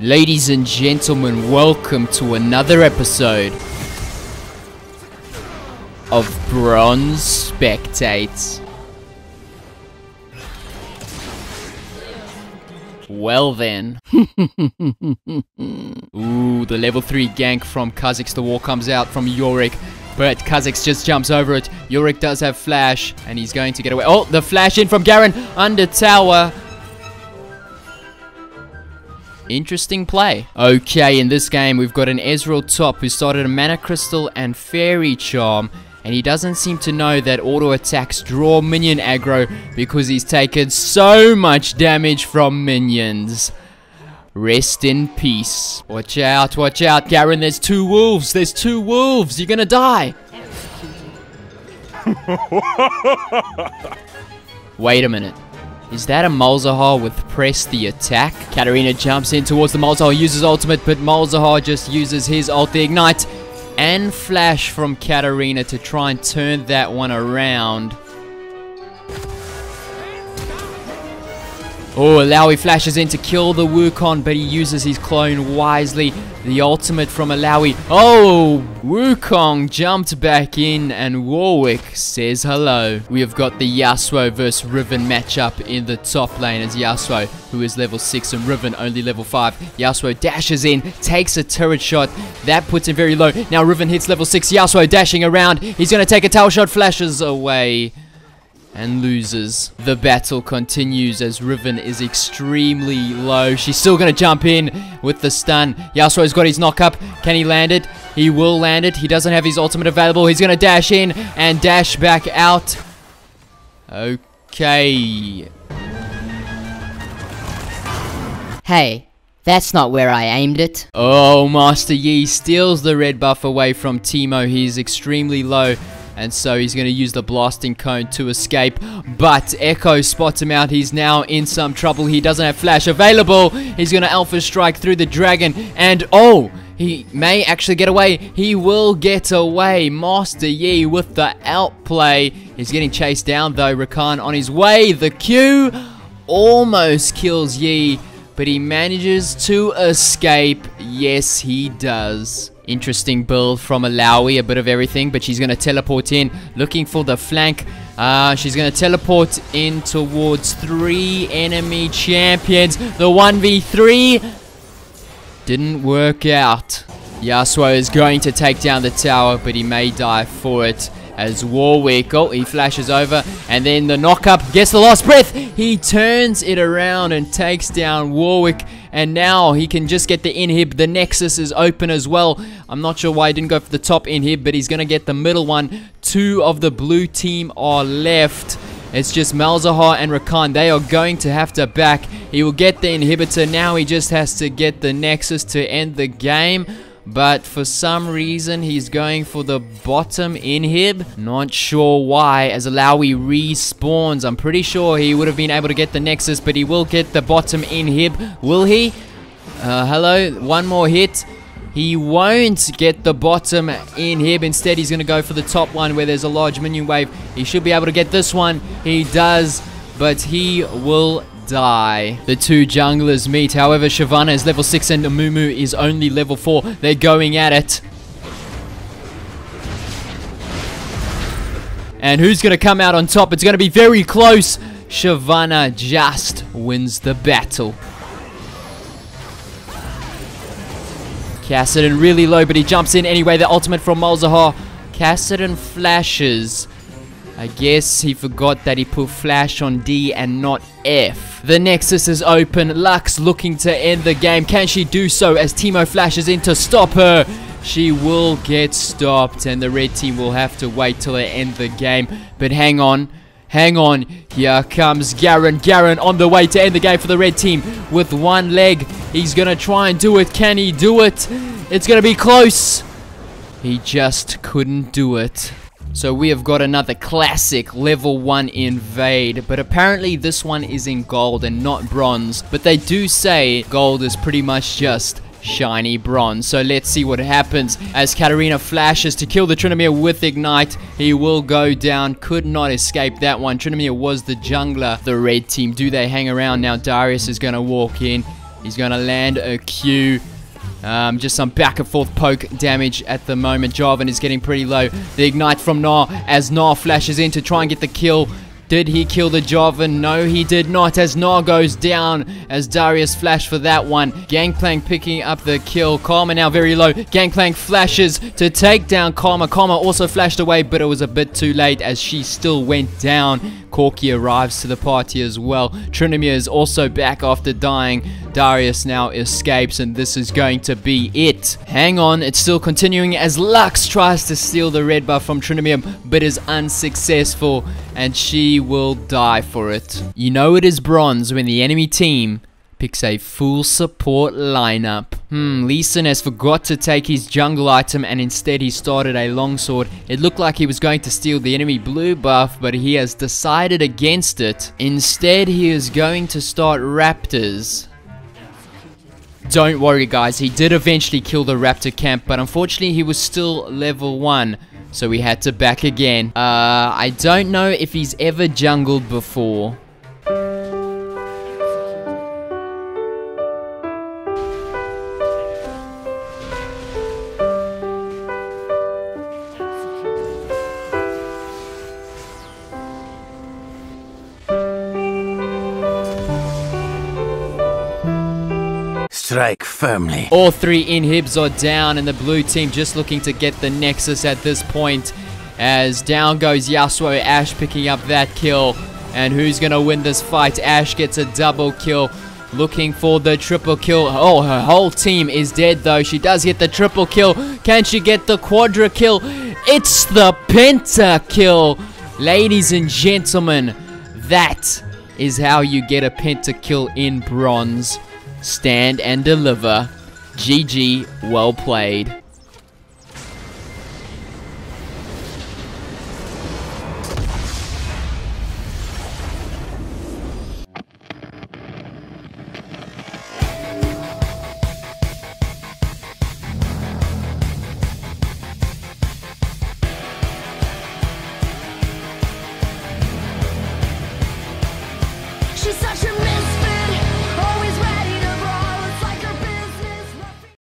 Ladies and gentlemen, welcome to another episode of Bronze Spectates. Well then. Ooh, the level 3 gank from Kha'Zix. The war comes out from Yorick. But Kha'Zix just jumps over it. Yorick does have flash, and he's going to get away. Oh, the flash in from Garen under tower. Interesting play. Okay, in this game, we've got an Ezreal top who started a Mana Crystal and Fairy Charm. And he doesn't seem to know that auto attacks draw minion aggro because he's taken so much damage from minions. Rest in peace. Watch out, watch out, Garen. There's two wolves. There's two wolves. You're gonna die. Wait a minute. Is that a Malzahar with press the attack? Katarina jumps in towards the Malzahar, uses ultimate, but Malzahar just uses his ult, ignite, and flash from Katarina to try and turn that one around. Oh, Illaoi flashes in to kill the Wukong, but he uses his clone wisely. The ultimate from Illaoi. Oh, Wukong jumped back in and Warwick says hello. We have got the Yasuo versus Riven matchup in the top lane as Yasuo, who is level 6 and Riven only level 5. Yasuo dashes in, takes a turret shot. That puts him very low. Now Riven hits level 6. Yasuo dashing around. He's going to take a tower shot, flashes away and loses. The battle continues as Riven is extremely low. She's still going to jump in with the stun. Yasuo's got his knock up. Can he land it? He will land it. He doesn't have his ultimate available. He's going to dash in and dash back out. Okay. Hey, that's not where I aimed it. Oh, Master Yi steals the red buff away from Teemo. He's extremely low. And so he's going to use the blasting cone to escape. But Ekko spots him out. He's now in some trouble. He doesn't have flash available. He's going to alpha strike through the dragon. And oh, he may actually get away. He will get away. Master Yi with the outplay. He's getting chased down though. Rakan on his way. The Q almost kills Yi. But he manages to escape. Yes, he does. Interesting build from Illaoi, a bit of everything, but she's going to teleport in, looking for the flank. Uh, she's going to teleport in towards three enemy champions. The 1v3 didn't work out. Yasuo is going to take down the tower, but he may die for it as Warwick, oh, he flashes over, and then the knock-up gets the last breath. He turns it around and takes down Warwick, and now he can just get the inhib. The Nexus is open as well. I'm not sure why he didn't go for the top inhib, but he's going to get the middle one. Two of the blue team are left. It's just Malzahar and Rakan. They are going to have to back. He will get the inhibitor. Now he just has to get the Nexus to end the game. But for some reason, he's going for the bottom inhib. Not sure why, as Illaoi respawns. I'm pretty sure he would have been able to get the Nexus, but he will get the bottom inhib. Will he? Uh, hello, one more hit. He won't get the bottom inhib. Instead, he's going to go for the top one where there's a large minion wave. He should be able to get this one. He does, but he will die. The two junglers meet. However, Shyvana is level 6 and Amumu is only level 4. They're going at it. And who's going to come out on top? It's going to be very close. Shyvana just wins the battle. Kassadin really low, but he jumps in anyway. The ultimate from Malzahar. Kassadin flashes. I guess he forgot that he put flash on D and not F. The Nexus is open. Lux looking to end the game. Can she do so as Teemo flashes in to stop her? She will get stopped and the red team will have to wait till they end the game. But hang on. Hang on. Here comes Garen. Garen on the way to end the game for the red team with one leg. He's to try and do it. Can he do it? It's to be close. He just couldn't do it. So we have got another classic level 1 invade, but apparently this one is in gold and not bronze. But they do say gold is pretty much just shiny bronze. So let's see what happens as Katarina flashes to kill the Tryndamere with Ignite. He will go down. Could not escape that one. Tryndamere was the jungler. The red team, do they hang around now? Darius is going to walk in. He's going to land a Q. Um, just some back and forth poke damage at the moment. Jarvan is getting pretty low. The ignite from Gnar as Gnar flashes in to try and get the kill. Did he kill the Jarvan? No, he did not as Gnar goes down as Darius flash for that one. Gangplank picking up the kill. Karma now very low. Gangplank flashes to take down Karma. Karma also flashed away, but it was a bit too late as she still went down. Corki arrives to the party as well. Tryndamere is also back after dying. Darius now escapes, and this is going to be it. Hang on, it's still continuing as Lux tries to steal the red buff from Tryndamere, but is unsuccessful, and she will die for it. You know it is bronze when the enemy team picks a full support lineup. Hmm, Lee Sin has forgot to take his jungle item and instead he started a longsword. It looked like he was going to steal the enemy blue buff, but he has decided against it. Instead, he is going to start raptors. Don't worry guys, he did eventually kill the raptor camp, but unfortunately he was still level 1. So we had to back again. Uh, I don't know if he's ever jungled before. Strike firmly. All three inhibs are down, and the blue team just looking to get the Nexus at this point. As down goes Yasuo, Ashe picking up that kill. And who's going to win this fight? Ashe gets a double kill. Looking for the triple kill. Oh, her whole team is dead though. She does get the triple kill. Can she get the quadra kill? It's the penta kill. Ladies and gentlemen, that is how you get a penta kill in bronze stand and deliver. GG, well played.